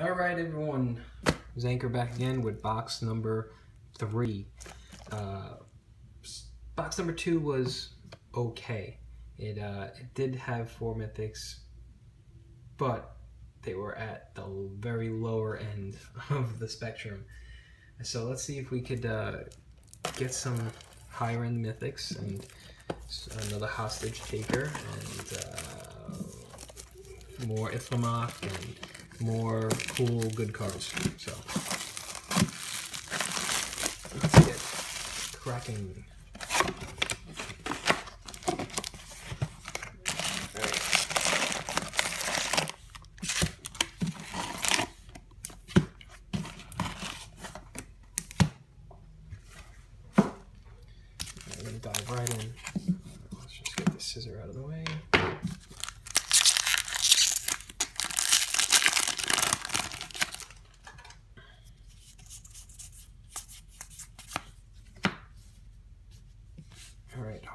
All right, everyone. Zainker back again with box number three. Uh, box number two was okay. It uh, it did have four mythics, but they were at the very lower end of the spectrum. So let's see if we could uh, get some higher end mythics and another hostage taker and uh, more Itlimoc and more cool, good cards. So let's get cracking. I'm gonna dive right in. Let's just get the scissor out of the way.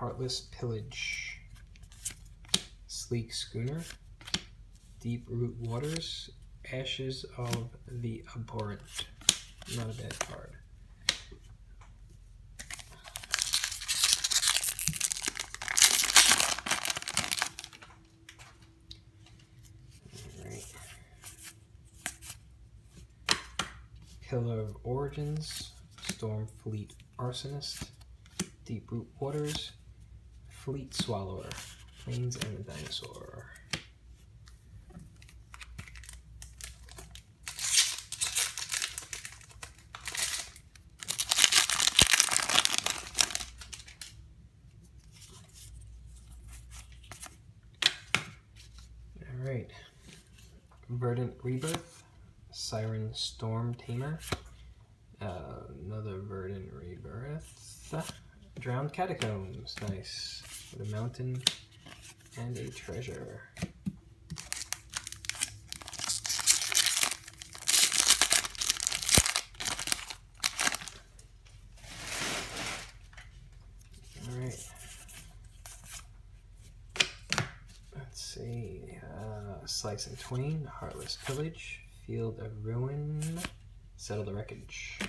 All Heartless Pillage, Sleek Schooner, Deep Root Waters, Ashes of the Abhorrent. Not a bad card. Pillar of Origins, Stormfleet Arsonist, Deep Root Waters, Fleet Swallower, Plains and the Dinosaur. Alright. Verdant Rebirth, Siren Storm Tamer, uh, another Verdant Rebirth, Drowned Catacombs, nice, with a mountain and a treasure. Alright. Let's see. Uh, Slice in Twain, Heartless Pillage, Field of Ruin, Settle the Wreckage,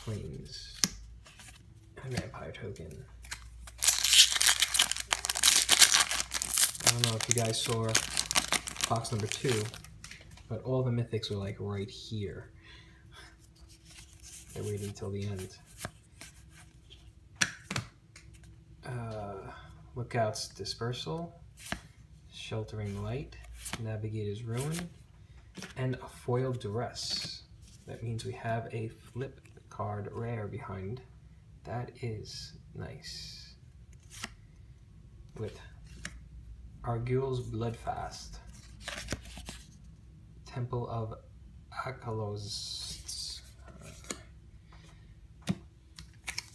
Plains, and Vampire Token. I don't know if you guys saw box number two, but all the mythics are like right here. They're waiting till the end. Uh, Lookout's Dispersal, Sheltering Light, Navigator's Ruin, and a Foil Duress. That means we have a flip card rare behind. That is nice. With Arguel's Bloodfast, Temple of Aclazotz.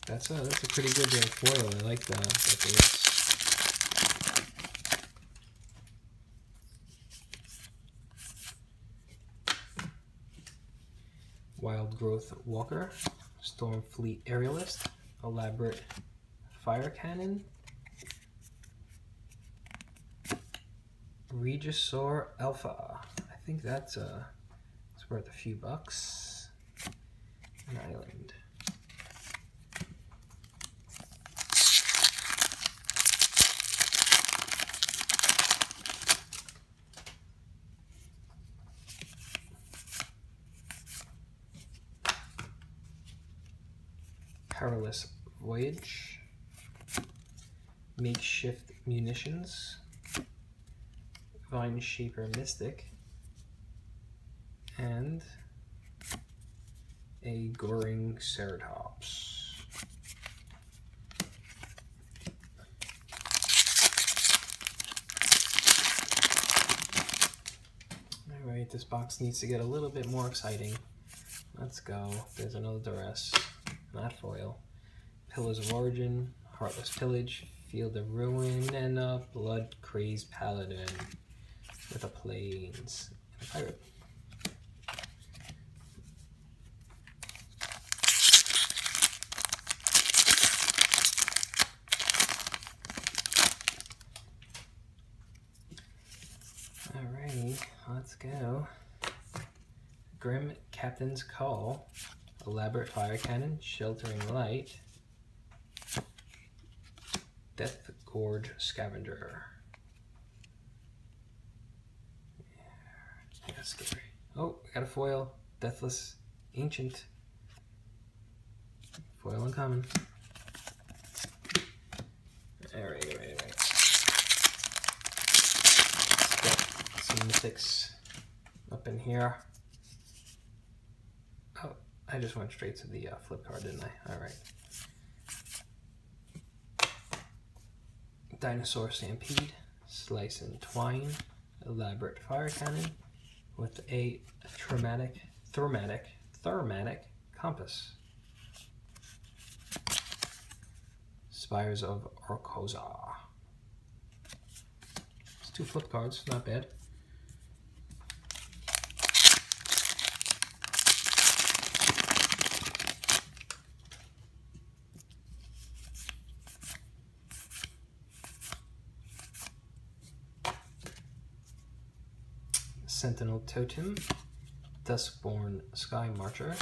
That's a that's a pretty good foil. I like that. that. Wild Growth Walker, Stormfleet Aerialist, Elaborate Fire Cannon, Regisaur Alpha. I think that's uh, it's worth a few bucks. An island. Perilous Voyage, Makeshift Munitions, Vine Shaper Mystic, and a Goring Ceratops. Alright, this box needs to get a little bit more exciting. Let's go. There's another duress not foil. Pillars of Origin, Heartless Pillage, Field of Ruin, and a Blood Crazed Paladin with a Plains and a Pirate. let's go. Grim Captain's Call, Elaborate Fire Cannon, Sheltering Light, Death Gorge Scavenger. Yeah, scary. Oh, we got a foil. Deathless Ancient. Foil uncommon. Alright, alright, alright. Some mythics up in here. I just went straight to the uh, flip card, didn't I? Alright. Dinosaur Stampede, Slice in Twain, Elaborate Fire Cannon with a traumatic, thermatic, thermatic compass. Spires of Orazca. It's two flip cards, not bad. Sentinel Totem, Duskborne Sky Marcher,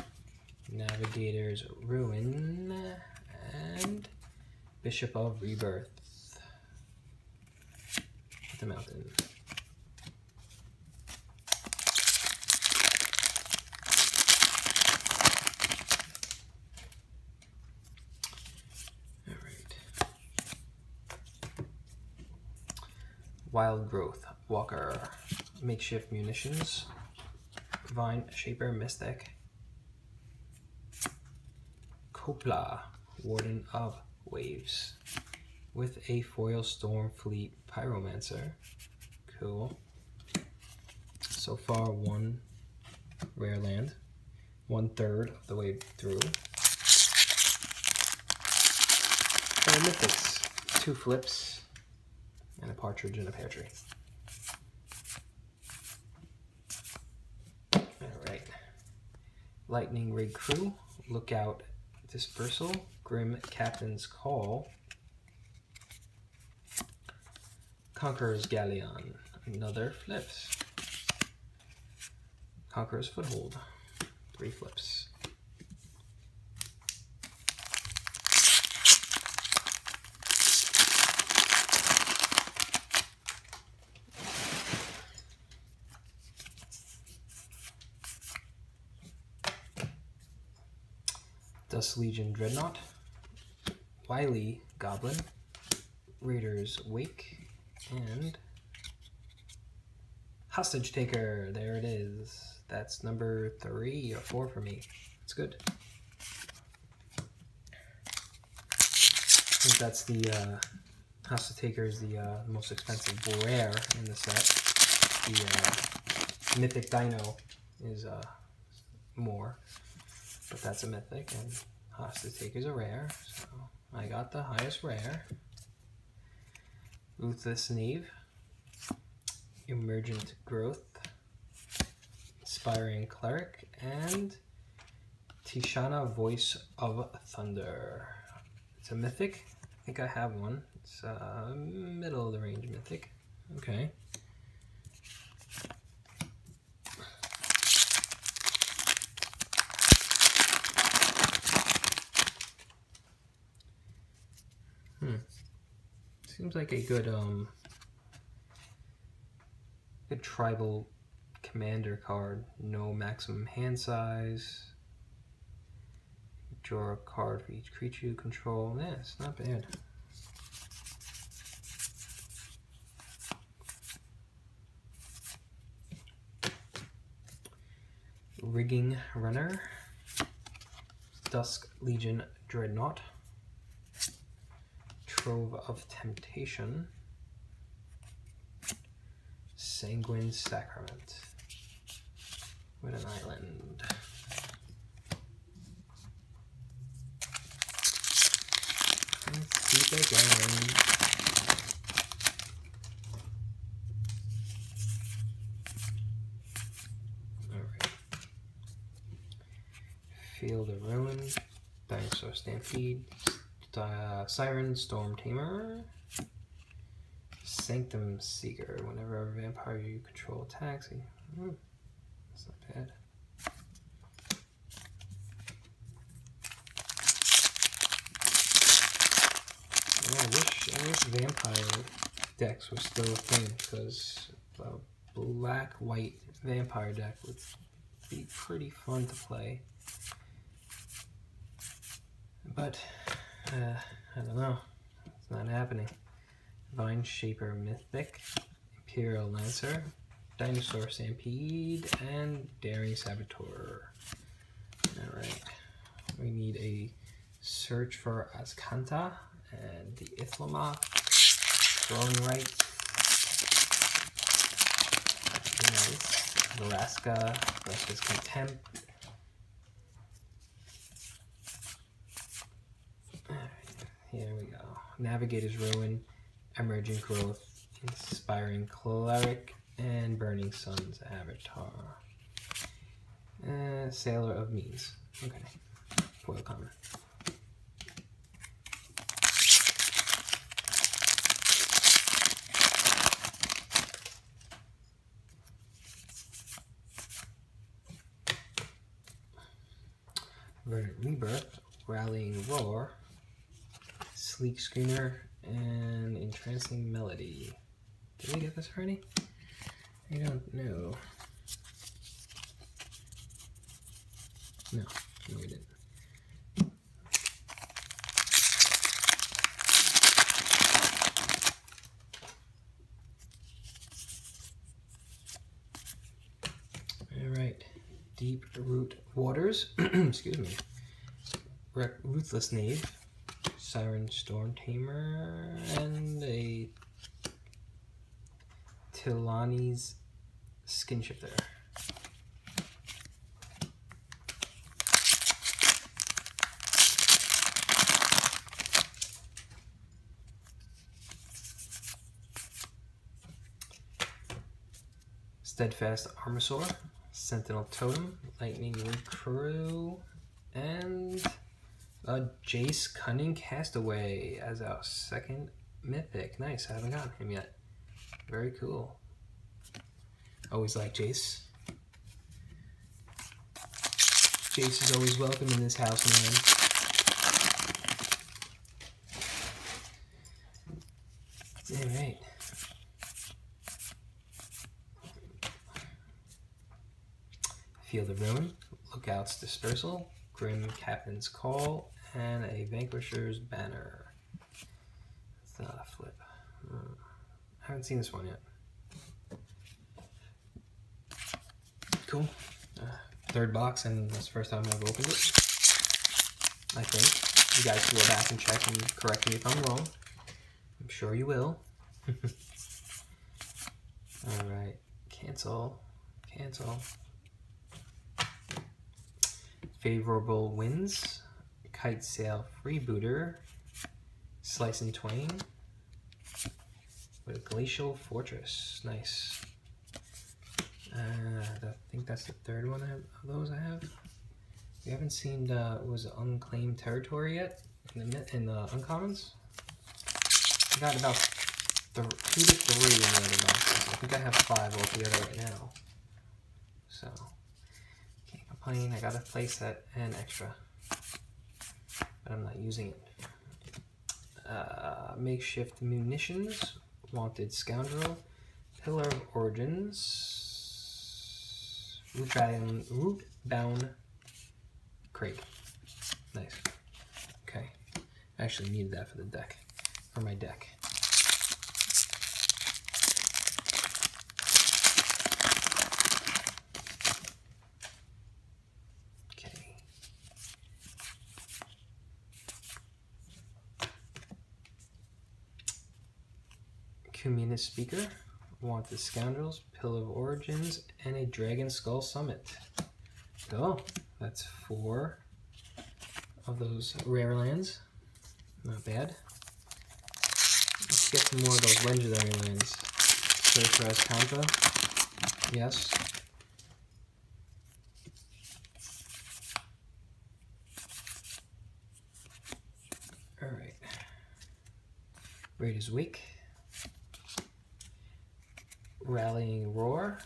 Navigator's Ruin, and Bishop of Rebirth. The mountain. Alright. Wild Growth, Walker, Makeshift Munitions, Vine Shaper Mystic, Kopala, Warden of Waves, with a foil storm fleet Pyromancer. Cool. So far, one rare land, one third of the way through. And mythics, two flips, and a partridge in a pear tree. Alright. Lightning Rig Crew, Lookout Dispersal, Grim Captain's Call, Conqueror's Galleon, another flips. Conqueror's Foothold, three flips. Legion Dreadnought, Wily Goblin, Raiders Wake, and Hostage Taker. There it is. That's number three or four for me. It's good. I think that's the uh, Hostage Taker is the uh, most expensive rare in the set. The uh, Mythic Dino is uh, more but that's a mythic, and Hostage Taker is a rare, so I got the highest rare. Ruthless Knave, Emergent Growth, Inspiring Cleric, and Tishana Voice of Thunder. It's a mythic. I think I have one. It's a middle of the range mythic. Okay. Seems like a good um good tribal commander card. No maximum hand size. Draw a card for each creature you control. Yeah, it's not bad. Rigging Runner. Dusk Legion Dreadnought. Trove of Temptation, Sanguine Sacrament, with an island. Let's keep it going. Field of Ruin, Dinosaur Stampede, uh, Siren Storm Tamer, Sanctum Seeker. Whenever a vampire you control attacks, hmm, that's not bad. I wish I wish vampire decks were still a thing because a black white vampire deck would be pretty fun to play. But uh, I don't know. It's not happening. Vine Shaper Mythic, Imperial Lancer, Dinosaur Stampede, and Daring Saboteur. Alright. We need a Search for Azcanta and the Itlimoc, Throwing Right, nice, Vraska, Vraska's Contempt, here we go. Navigator's Ruin, Emerging Growth, Inspiring Cleric, and Burning Sun's Avatar. Uh, Sailor of Means. Okay. Foil common. Verdant Rebirth, Rallying Roar, Sleek Schooner, and Entrancing Melody. Did we get this already? I don't know. No, no we didn't. All right, Deep Root Waters, excuse me, Ruthless Knave, Siren Storm Tamer, and a Tilonalli's Skin Shifter. Steadfast Armasaur, Sentinel Totem, Lightning Rig Crew, and Jace Cunning Castaway as our second mythic. Nice, I haven't gotten him yet. Very cool. Always like Jace. Jace is always welcome in this house, man. Alright. Field of Ruin, Lookout's Dispersal, Grim Captain's Call, and a Vanquisher's Banner. It's not a flip. Hmm. I haven't seen this one yet. Cool. Uh, third box, and that's the first time I've opened it. I think. You guys can go back and check and correct me if I'm wrong. I'm sure you will. Alright. Cancel. Cancel. Favorable Winds, Kite Sail Freebooter, Slice in Twain, with Glacial Fortress. Nice. Uh, I think that's the third one of those I have. We haven't seen the was Unclaimed Territory yet in the in the uncommons. I got about th two to three in the other boxes. I think I have five altogether right now. So can't complain. I got a playset and extra, but I'm not using it. Uh, makeshift munitions, wanted scoundrel, pillar of origins, root bound, root bound crag. Nice. Okay, I actually needed that for the deck, for my deck. Kumena's Speaker, Wanted Scoundrels, Pill of Origins, and a Dragon Skull Summit. Go. That's four of those rare lands. Not bad. Let's get some more of those legendary lands. For Azcanta. Yes. Alright. Raid is weak. Rallying Roar,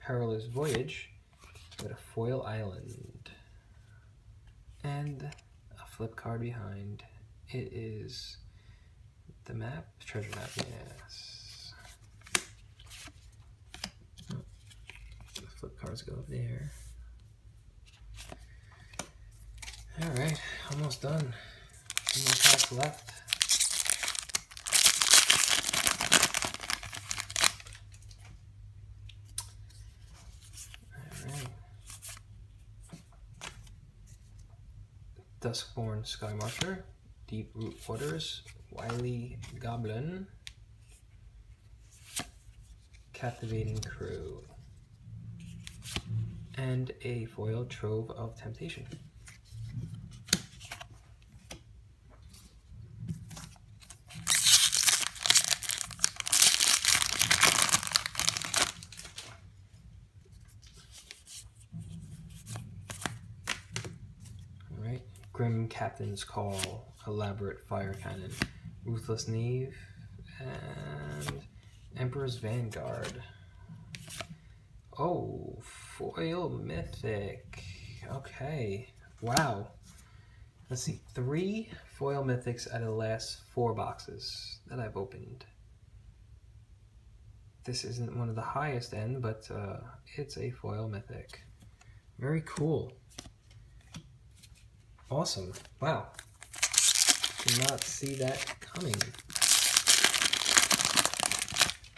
Perilous Voyage with a foil island, and a flip card behind. It is the map, treasure map, yes. Oh, the flip cards go up there. Alright, almost done. Two more packs left. Alright. Duskborne Sky Marcher, Deep Root Waters, Wily Goblin, Captivating Crew, and a foil Trove of Temptation. Alright, Grim Captain's Call, Elaborate Fire Cannon, Ruthless Knave, and Emperor's Vanguard. Oh, foil mythic. Okay, wow. Let's see, three foil mythics out of the last four boxes that I've opened. This isn't one of the highest end, but uh, it's a foil mythic. Very cool. Awesome. Wow. Did not see that coming.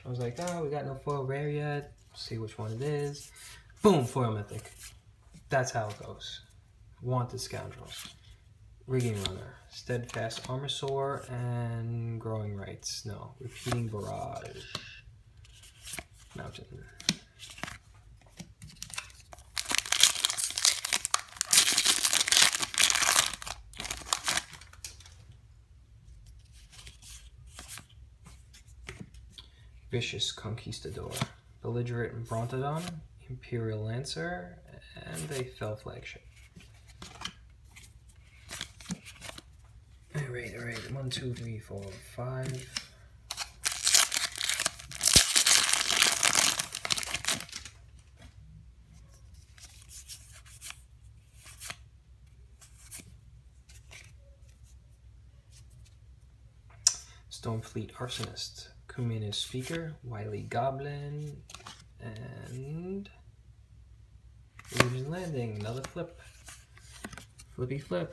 I was like, oh, we got no foil rare yet. See which one it is. Boom, foil mythic. That's how it goes. Wanted Scoundrels. Rigging Runner. Steadfast Armasaur and Growing Rites. No, Repeating Barrage. Mountain. Vicious Conquistador, Belligerent Brontodon, Imperial Lancer, and a Fell Flagship. Alright, alright, one, two, three, four, five. Stormfleet Arsonist, Kumena's Speaker, Wily Goblin, and Illusion Landing, another flip. Flippy flip.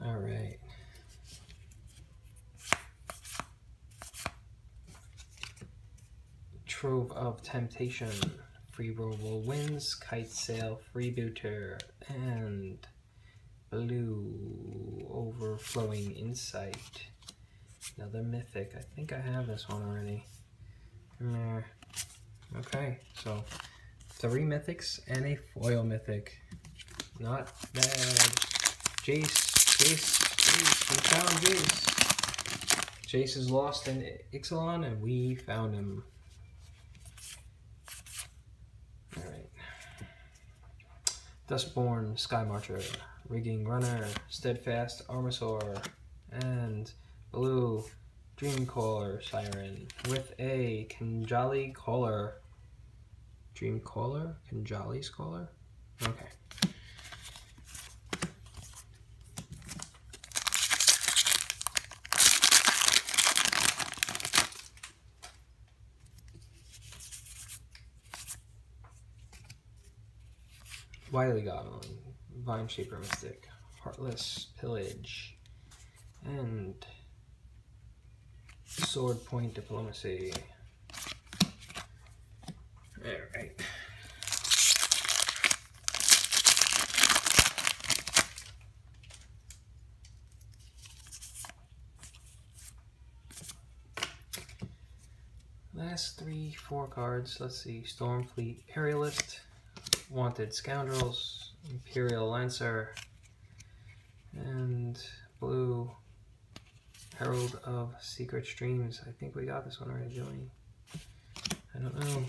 All right. Trove of Temptation, Free Roll Winds, Kite Sail, Freebooter, and Blue Overflowing Insight. Another Mythic. I think I have this one already. Okay, so three Mythics and a Foil Mythic. Not bad. Jace, Jace, Jace, we found Jace. Jace is lost in Ixalan and we found him. Alright. Duskborne, Sky Marcher, Rigging Runner, Steadfast Armasaur, and Blue Dreamcaller Siren with a Kinjalli Caller. Dreamcaller? Kinjalli's Caller? Okay. Wily Goblin, Vine Shaper Mystic, Heartless Pillage, and Sword Point Diplomacy. Alright. Last three, four cards. Let's see. Stormfleet Imperialist, Wanted Scoundrels, Imperial Lancer, and Blue Herald of Secret Streams. I think we got this one already, Joey. I don't know.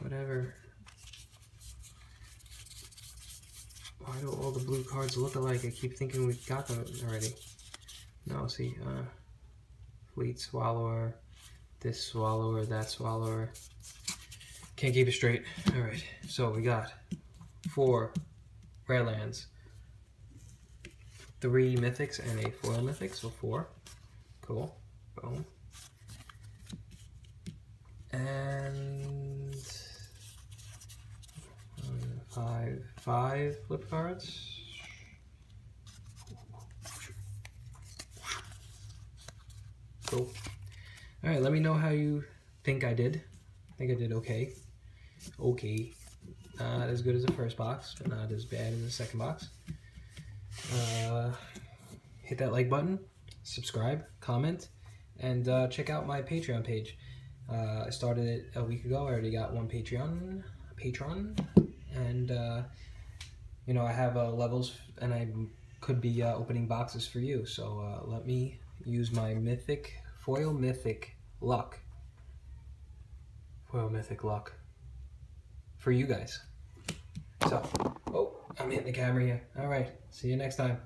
Whatever. Why do all the blue cards look alike? I keep thinking we've got them already. No, see, uh, Fleet Swallower, this Swallower, that Swallower. Can't keep it straight. Alright, so we got four rare lands, three mythics, and a foil mythic, so four. Cool. Boom. And five, five flip cards. Cool. All right, let me know how you think I did. I think I did okay. Okay. Not as good as the first box, but not as bad as the second box. Uh, hit that like button, subscribe, comment, and uh, check out my Patreon page. Uh, I started it a week ago. I already got one Patreon, Patron, and uh, you know I have uh, levels, and I could be uh, opening boxes for you. So uh, let me use my Mythic Foil Mythic Luck, Foil Mythic Luck for you guys. So, oh, I'm hitting the camera here. All right, see you next time.